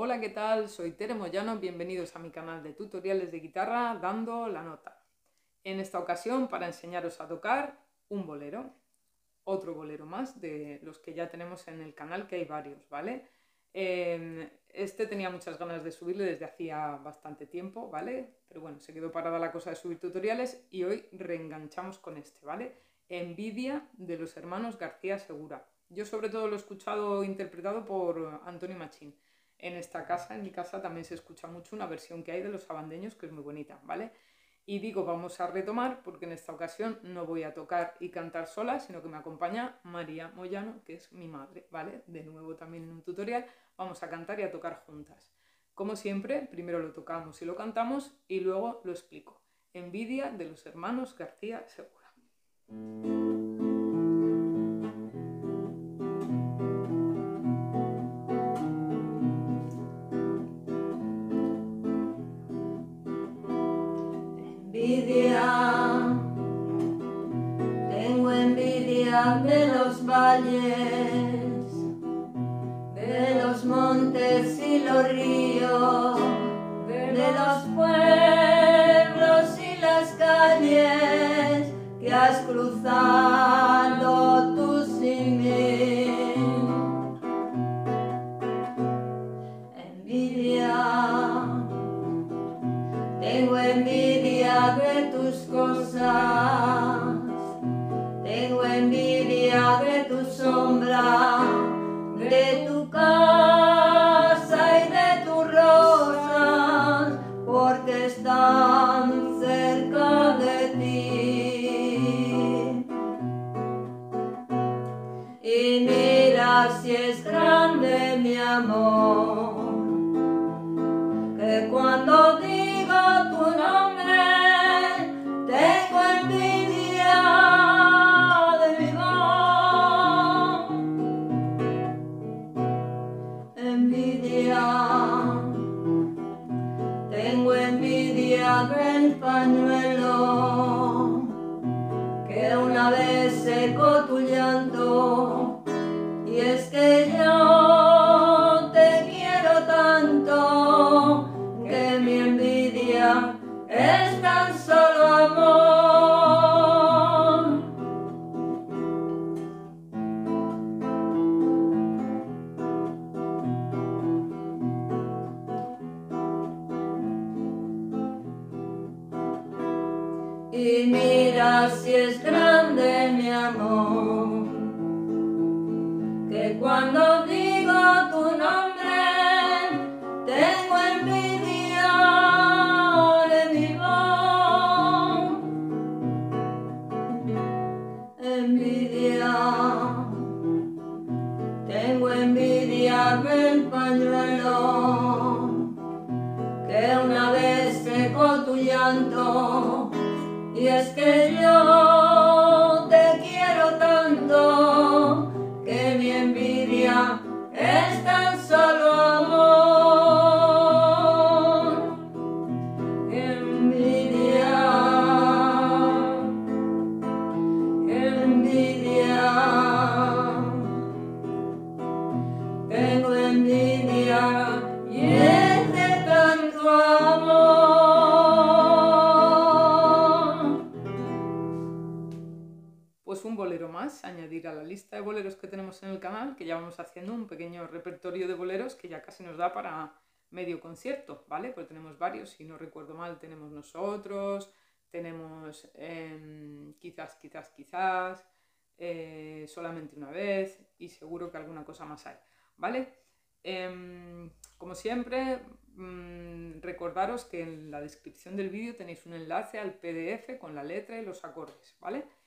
Hola, ¿qué tal? Soy Tere Moyano, bienvenidos a mi canal de tutoriales de guitarra dando la nota. En esta ocasión para enseñaros a tocar un bolero, otro bolero más de los que ya tenemos en el canal, que hay varios, ¿vale? Em, este tenía muchas ganas de subirle desde hacía bastante tiempo, ¿vale? Pero bueno, se quedó parada la cosa de subir tutoriales y hoy reenganchamos con este, ¿vale? Envidia de los hermanos García Segura. Yo sobre todo lo he escuchado interpretado por Antonio Machín en esta casa, en mi casa también se escucha mucho una versión que hay de los abandeños que es muy bonita, ¿vale? Y digo, vamos a retomar porque en esta ocasión no voy a tocar y cantar sola, sino que me acompaña María Moyano, que es mi madre, ¿vale? De nuevo también en un tutorial, vamos a cantar y a tocar juntas. Como siempre, primero lo tocamos y lo cantamos y luego lo explico. Envidia de los hermanos García Segura. Tengo envidia de los valles, de los montes y los ríos, de los pueblos envidia de tu sombra, de tu Y mira si es grande mi amor, que cuando digo tu nombre, tengo envidia de mi voz. Envidia, tengo envidia del pañuelo, que una vez secó tu llanto. Y es que yo Pues un bolero más, añadir a la lista de boleros que tenemos en el canal, que ya vamos haciendo un pequeño repertorio de boleros que ya casi nos da para medio concierto, ¿vale? Pues tenemos varios, si no recuerdo mal, tenemos nosotros, tenemos em, quizás, quizás, quizás, eh, solamente una vez y seguro que alguna cosa más hay, ¿vale? Em, como siempre, mm, recordaros que en la descripción del vídeo tenéis un enlace al PDF con la letra y los acordes, ¿vale?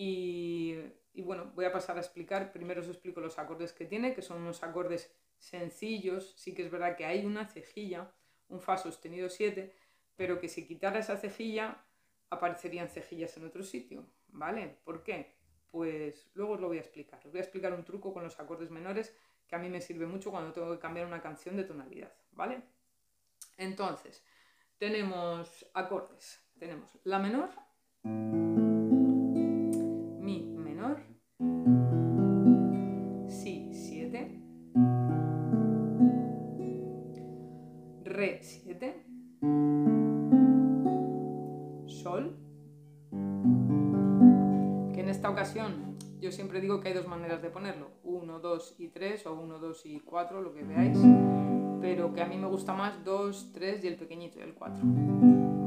Y, bueno, voy a pasar a explicar, primero os explico los acordes que tiene, que son unos acordes sencillos, sí que es verdad que hay una cejilla, un fa sostenido 7, pero que si quitara esa cejilla aparecerían cejillas en otro sitio, ¿vale? ¿Por qué? Pues luego os lo voy a explicar. Os voy a explicar un truco con los acordes menores que a mí me sirve mucho cuando tengo que cambiar una canción de tonalidad, ¿vale? Entonces, tenemos acordes. Tenemos la menor, Re 7, Sol, que en esta ocasión yo siempre digo que hay dos maneras de ponerlo, 1, 2 y 3 o 1, 2 y 4, lo que veáis, pero que a mí me gusta más 2, 3 y el pequeñito el 4.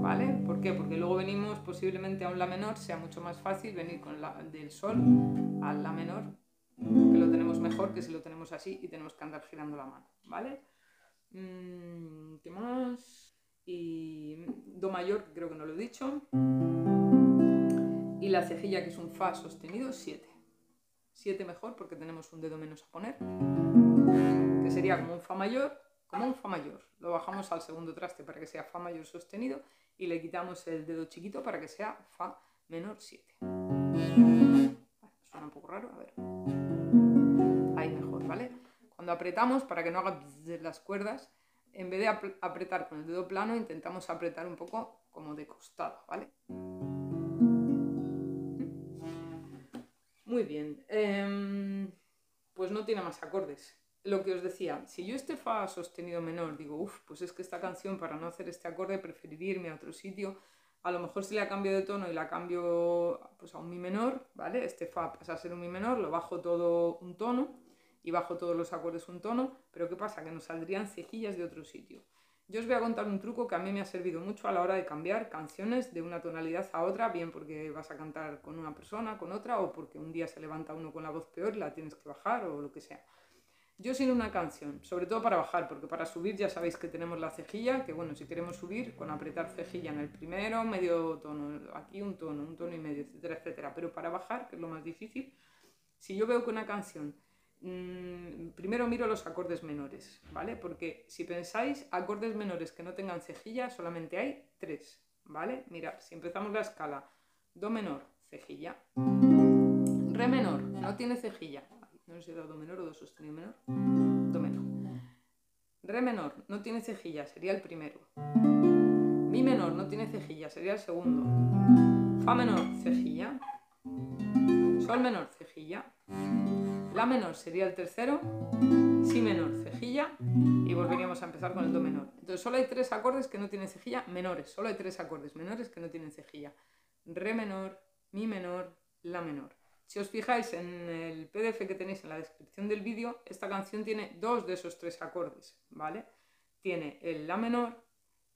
¿Vale? ¿Por qué? Porque luego venimos posiblemente a un La menor, sea mucho más fácil venir con la del Sol al La menor, que lo tenemos mejor que si lo tenemos así y tenemos que andar girando la mano. ¿Vale? Mm, ¿Qué más? Y Do mayor, creo que no lo he dicho. Y la cejilla, que es un Fa sostenido, 7. 7 mejor porque tenemos un dedo menos a poner, que sería como un Fa mayor, como un Fa mayor. Lo bajamos al segundo traste para que sea Fa mayor sostenido y le quitamos el dedo chiquito para que sea Fa menor 7. suena un poco raro, a ver. Apretamos, para que no haga las cuerdas, en vez de apretar con el dedo plano, intentamos apretar un poco como de costado, ¿vale? Muy bien. Em, pues no tiene más acordes. Lo que os decía, si yo este Fa sostenido menor digo, uff, pues es que esta canción para no hacer este acorde preferiría irme a otro sitio, a lo mejor si la cambio de tono y la cambio pues, a un Mi menor, ¿vale? Este Fa pasa a ser un Mi menor, lo bajo todo un tono y bajo todos los acordes un tono, pero ¿qué pasa? Que nos saldrían cejillas de otro sitio. Yo os voy a contar un truco que a mí me ha servido mucho a la hora de cambiar canciones de una tonalidad a otra, bien porque vas a cantar con una persona, con otra, o porque un día se levanta uno con la voz peor la tienes que bajar, o lo que sea. Yo sin una canción, sobre todo para bajar, porque para subir ya sabéis que tenemos la cejilla, que bueno, si queremos subir, con apretar cejilla en el primero, medio tono, aquí un tono, un tono y medio, etcétera, etcétera. Pero para bajar, que es lo más difícil, si yo veo que una canción Mm, primero miro los acordes menores, ¿vale? Porque si pensáis, acordes menores que no tengan cejilla, solamente hay tres, ¿vale? Mirad, si empezamos la escala, Do menor, cejilla, Re menor, no tiene cejilla, no sé si era Do menor o Do sostenido menor, Do menor. Re menor, no tiene cejilla, sería el primero. Mi menor, no tiene cejilla, sería el segundo. Fa menor, cejilla. Sol menor, cejilla. La menor sería el tercero, Si menor, cejilla y volveríamos a empezar con el Do menor. Entonces solo hay tres acordes que no tienen cejilla menores, solo hay tres acordes menores que no tienen cejilla. Re menor, Mi menor, La menor. Si os fijáis en el PDF que tenéis en la descripción del vídeo, esta canción tiene dos de esos tres acordes, ¿vale? Tiene el La menor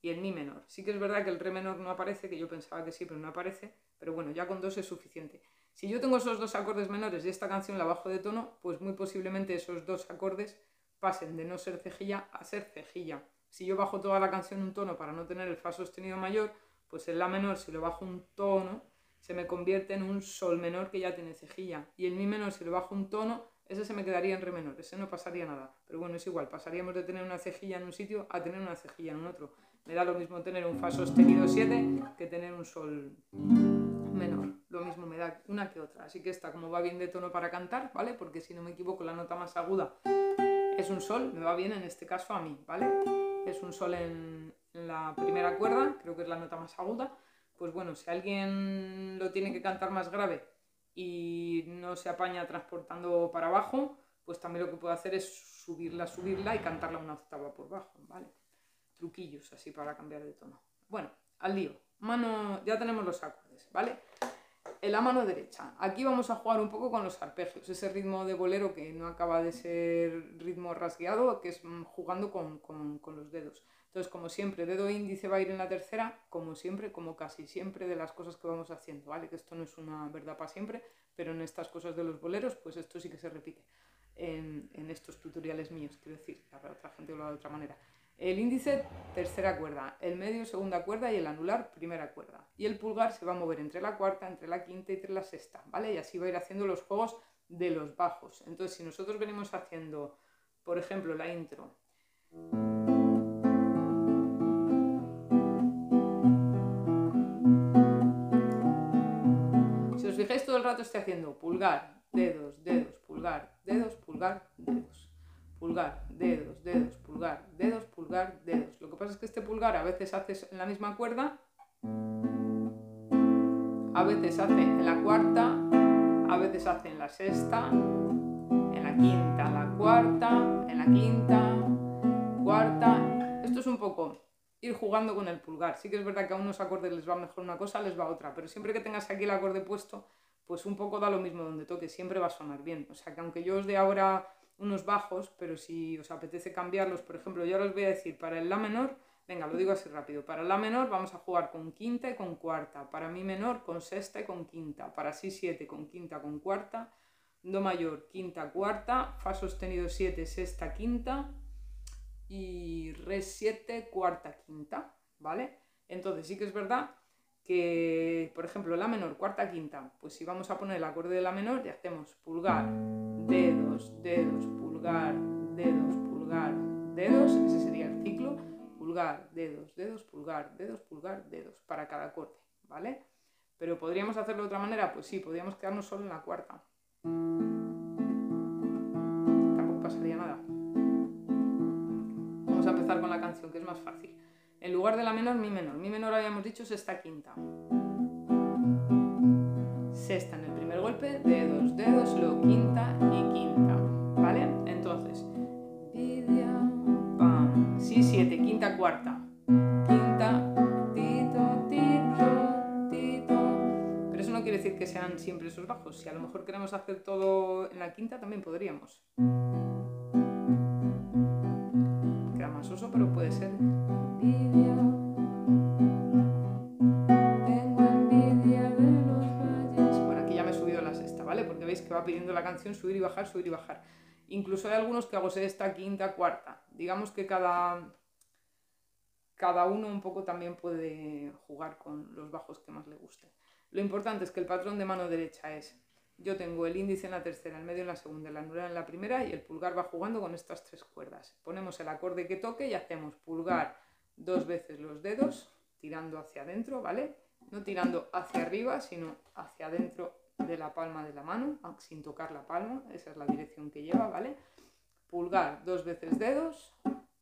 y el Mi menor. Sí que es verdad que el Re menor no aparece, que yo pensaba que sí, pero no aparece, pero bueno, ya con dos es suficiente. Si yo tengo esos dos acordes menores y esta canción la bajo de tono, pues muy posiblemente esos dos acordes pasen de no ser cejilla a ser cejilla. Si yo bajo toda la canción un tono para no tener el fa sostenido mayor, pues el la menor si lo bajo un tono se me convierte en un sol menor que ya tiene cejilla. Y el mi menor si lo bajo un tono, ese se me quedaría en re menor, ese no pasaría nada. Pero bueno, es igual, pasaríamos de tener una cejilla en un sitio a tener una cejilla en un otro. Me da lo mismo tener un fa sostenido 7 que tener un sol. Lo mismo me da una que otra. Así que esta, como va bien de tono para cantar, ¿vale? Porque si no me equivoco, la nota más aguda es un sol, me va bien en este caso a mí, ¿vale? Es un sol en, la primera cuerda, creo que es la nota más aguda. Pues bueno, si alguien lo tiene que cantar más grave y no se apaña transportando para abajo, pues también lo que puedo hacer es subirla, subirla y cantarla una octava por bajo, ¿vale? Truquillos así para cambiar de tono. Bueno, al lío mano, ya tenemos los acordes, ¿vale? En la mano derecha. Aquí vamos a jugar un poco con los arpegios, ese ritmo de bolero que no acaba de ser ritmo rasgueado, que es mm, jugando con, con los dedos. Entonces, como siempre, dedo índice va a ir en la tercera, como siempre, como casi siempre de las cosas que vamos haciendo, ¿vale? Que esto no es una verdad para siempre, pero en estas cosas de los boleros, pues esto sí que se repite en, en estos tutoriales míos, quiero decir, habrá otra gente lo de otra manera. El índice, tercera cuerda, el medio, segunda cuerda y el anular, primera cuerda. Y el pulgar se va a mover entre la cuarta, entre la quinta y entre la sexta, ¿vale? Y así va a ir haciendo los juegos de los bajos. Entonces, si nosotros venimos haciendo, por ejemplo, la intro. Si os fijáis todo el rato estoy haciendo pulgar, dedos, dedos, pulgar, dedos, pulgar, dedos pulgar, dedos, dedos, pulgar, dedos, pulgar, dedos. Lo que pasa es que este pulgar a veces hace en la misma cuerda, a veces hace en la cuarta, a veces hace en la sexta, en la quinta, en la cuarta, en la quinta, cuarta. Esto es un poco ir jugando con el pulgar. Sí que es verdad que a unos acordes les va mejor una cosa, les va otra, pero siempre que tengas aquí el acorde puesto, pues un poco da lo mismo donde toque, siempre va a sonar bien. O sea que aunque yo os dé ahora unos bajos, pero si os apetece cambiarlos, por ejemplo, yo ahora os voy a decir para el La menor, venga, lo digo así rápido, para La menor vamos a jugar con quinta y con cuarta, para Mi menor con sexta y con quinta, para Si 7 con quinta con cuarta, Do mayor, quinta, cuarta, Fa sostenido 7, sexta, quinta y Re 7, cuarta, quinta, ¿vale? Entonces sí que es verdad que, por ejemplo, La menor, cuarta, quinta, pues si vamos a poner el acorde de La menor, ya hacemos pulgar, dedos, dedos, pulgar, dedos, pulgar, dedos, ese sería el ciclo, pulgar, dedos, dedos, pulgar, dedos, pulgar, dedos, para cada acorde, ¿vale? Pero podríamos hacerlo de otra manera, pues sí, podríamos quedarnos solo en la cuarta. Tampoco pasaría nada. Vamos a empezar con la canción, que es más fácil. En lugar de la menor, mi menor. Mi menor habíamos dicho sexta quinta. Sexta en el primer golpe, dedos, dedos, luego quinta y quinta. ¿Vale? Entonces, si, siete, quinta, cuarta. Quinta, tito, tito, tito. Pero eso no quiere decir que sean siempre esos bajos. Si a lo mejor queremos hacer todo en la quinta, también podríamos. Queda más oso, pero puede ser. Bueno, aquí ya me he subido la sexta, ¿vale? Porque veis que va pidiendo la canción subir y bajar, subir y bajar. Incluso hay algunos que hago sexta, quinta, cuarta. Digamos que cada, cada uno un poco también puede jugar con los bajos que más le gusten. Lo importante es que el patrón de mano derecha es, yo tengo el índice en la tercera, el medio en la segunda, el anular en la primera y el pulgar va jugando con estas tres cuerdas. Ponemos el acorde que toque y hacemos pulgar dos veces los dedos, tirando hacia adentro, ¿vale? No tirando hacia arriba, sino hacia adentro de la palma de la mano, ah, sin tocar la palma, esa es la dirección que lleva, ¿vale? Pulgar dos veces dedos,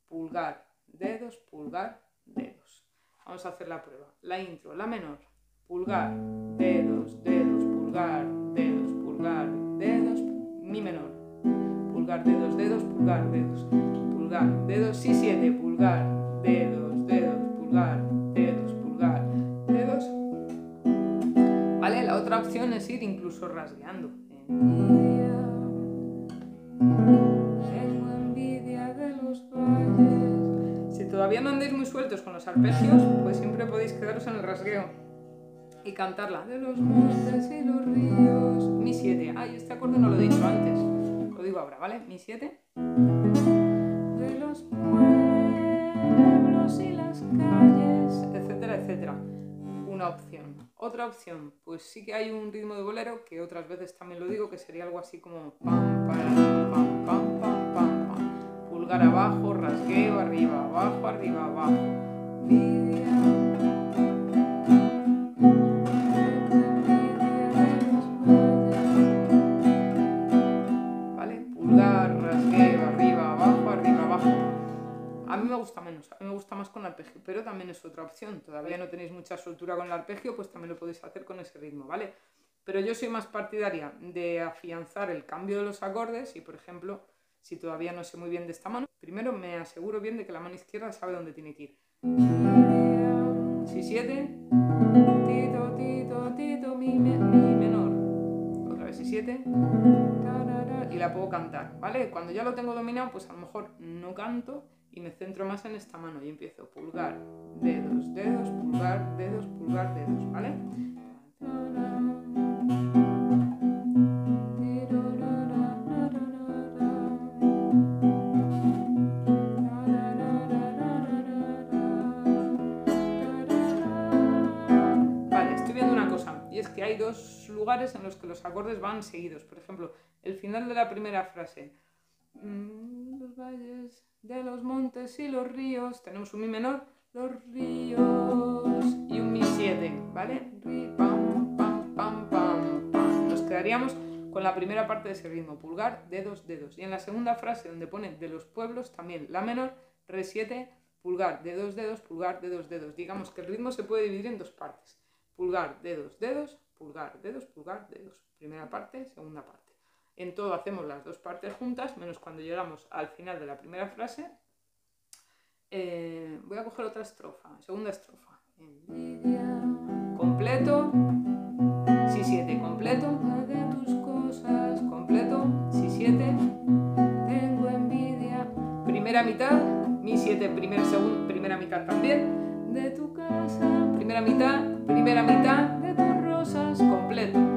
pulgar, dedos, pulgar, dedos. Vamos a hacer la prueba. La intro, la menor, pulgar, dedos, dedos, pulgar, dedos, pulgar, dedos, mi menor, pulgar, dedos, dedos, pulgar, dedos, pulgar, dedos, si siete, pulgar, dedos, dedos, pulgar, dedos, pulgar, dedos. Vale, la otra opción es ir incluso rasgueando. Si todavía no andáis muy sueltos con los arpegios, pues siempre podéis quedaros en el rasgueo y cantarla. De los montes y los ríos. Mi 7. Ay, este acorde no lo he dicho antes. Lo digo ahora, ¿vale? Mi 7. Calles, etcétera, etcétera. Una opción. Otra opción, pues sí que hay un ritmo de bolero que otras veces también lo digo, que sería algo así como pam, pam, pam, pam, pam, pam. Pulgar abajo, rasgueo, arriba, abajo, arriba, abajo. Arpegio, pero también es otra opción. Todavía no tenéis mucha soltura con el arpegio, pues también lo podéis hacer con ese ritmo, ¿vale? Pero yo soy más partidaria de afianzar el cambio de los acordes y, por ejemplo, si todavía no sé muy bien de esta mano, primero me aseguro bien de que la mano izquierda sabe dónde tiene que ir. Si 7, tito, tito, tito, mi, mi menor. Otra vez si 7, y la puedo cantar, ¿vale? Cuando ya lo tengo dominado, pues a lo mejor no canto y me centro más en esta mano y empiezo pulgar, dedos, dedos, pulgar, dedos, pulgar, dedos, ¿vale? Vale, estoy viendo una cosa, y es que hay dos lugares en los que los acordes van seguidos. Por ejemplo, el final de la primera frase. Mm, Los valles de los montes y los ríos. Tenemos un mi menor, los ríos. Y un mi 7, ¿vale? Ri, pam, pam, pam, pam, pam. Nos quedaríamos con la primera parte de ese ritmo. Pulgar, dedos, dedos. Y en la segunda frase, donde pone de los pueblos, también la menor, re 7, pulgar, dedos, dedos, pulgar, dedos, dedos. Digamos que el ritmo se puede dividir en dos partes. Pulgar, dedos, dedos, pulgar, dedos, pulgar, dedos. Primera parte, segunda parte. En todo hacemos las dos partes juntas, menos cuando llegamos al final de la primera frase, Eh, voy a coger otra estrofa, segunda estrofa. Completo, si 7, completo. De tus cosas, completo, si 7. Tengo envidia. Primera mitad, mi 7, primer, segundo, primera mitad también. De tu casa, primera mitad, primera mitad. De tus rosas, completo.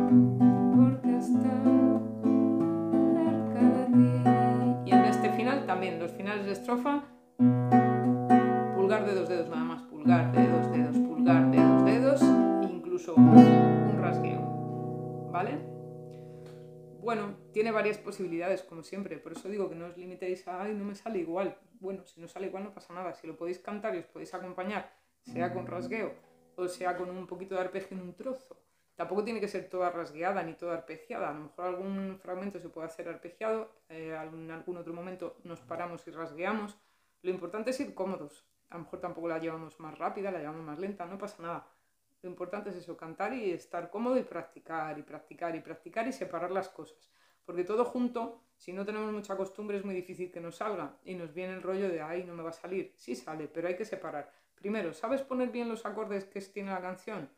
Los finales de estrofa pulgar de dos dedos nada más, pulgar de dos dedos, pulgar de dos dedos, incluso un rasgueo, ¿vale? Bueno, tiene varias posibilidades, como siempre, por eso digo que no os limitéis a, ay, no me sale igual. Bueno, si no sale igual no pasa nada, si lo podéis cantar y os podéis acompañar, sea con rasgueo o sea con un poquito de arpegio en un trozo. Tampoco tiene que ser toda rasgueada ni toda arpegiada, a lo mejor algún fragmento se puede hacer arpegiado, eh, en algún otro momento nos paramos y rasgueamos. Lo importante es ir cómodos, a lo mejor tampoco la llevamos más rápida, la llevamos más lenta, no pasa nada. Lo importante es eso, cantar y estar cómodo y practicar y practicar y practicar y separar las cosas. Porque todo junto, si no tenemos mucha costumbre, es muy difícil que nos salga y nos viene el rollo de, ay, no me va a salir. Sí sale, pero hay que separar. Primero, ¿sabes poner bien los acordes que tiene la canción?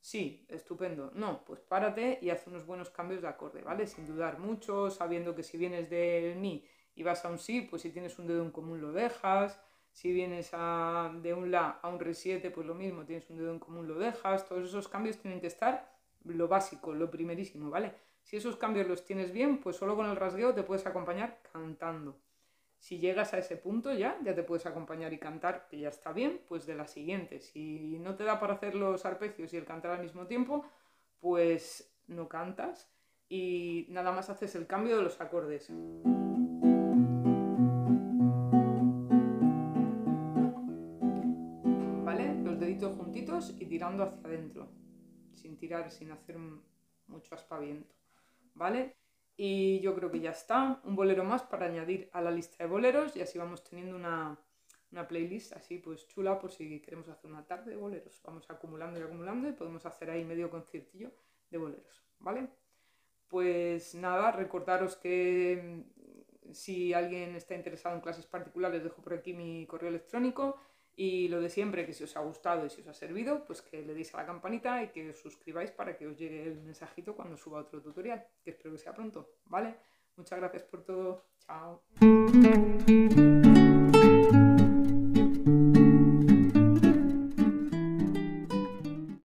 Sí, estupendo. No, pues párate y haz unos buenos cambios de acorde, ¿vale? Sin dudar mucho, sabiendo que si vienes del mi y vas a un si, pues si tienes un dedo en común lo dejas si vienes a, de un La a un Re 7, pues lo mismo, tienes un dedo en común, lo dejas. Todos esos cambios tienen que estar lo básico, lo primerísimo, ¿vale? Si esos cambios los tienes bien, pues solo con el rasgueo te puedes acompañar cantando. Si llegas a ese punto ya, ya te puedes acompañar y cantar, que ya está bien, pues de la siguiente. Si no te da para hacer los arpegios y el cantar al mismo tiempo, pues no cantas y nada más haces el cambio de los acordes. y tirando hacia adentro, sin tirar, sin hacer mucho aspaviento, ¿vale? Y yo creo que ya está, un bolero más para añadir a la lista de boleros y así vamos teniendo una, una playlist así pues chula por si queremos hacer una tarde de boleros. Vamos acumulando y acumulando y podemos hacer ahí medio conciertillo de boleros, ¿vale? Pues nada, recordaros que mm, si alguien está interesado en clases particulares, dejo por aquí mi correo electrónico y lo de siempre, que si os ha gustado y si os ha servido, pues que le deis a la campanita y que os suscribáis para que os llegue el mensajito cuando suba otro tutorial, que espero que sea pronto, ¿vale? Muchas gracias por todo. Chao.